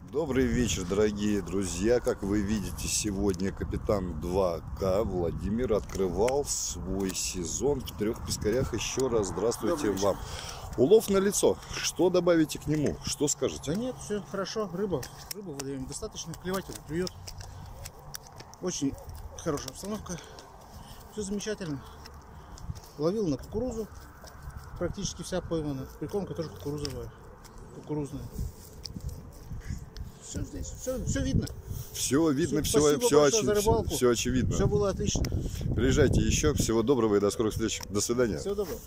Добрый вечер, дорогие друзья. Как вы видите, сегодня капитан 2К Владимир открывал свой сезон в трех пескарях. Еще раз здравствуйте вам. Улов на лицо. Что добавите к нему? Что скажете? Да нет, все хорошо, рыба, рыба выдаем достаточно, клеватель клюет. Очень хорошая обстановка, все замечательно. Ловил на кукурузу, практически вся поймана. Прикормка тоже кукурузовая, кукурузная. Все здесь, все, все видно, Все видно, все, все, за рыбалку. все очевидно. все было отлично. Приезжайте еще. Всего доброго и до скорых встреч. До свидания. Всего доброго.